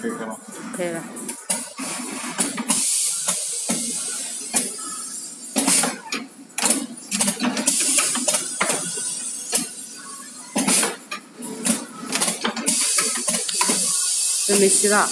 可以开吗？可以了。真没吸到。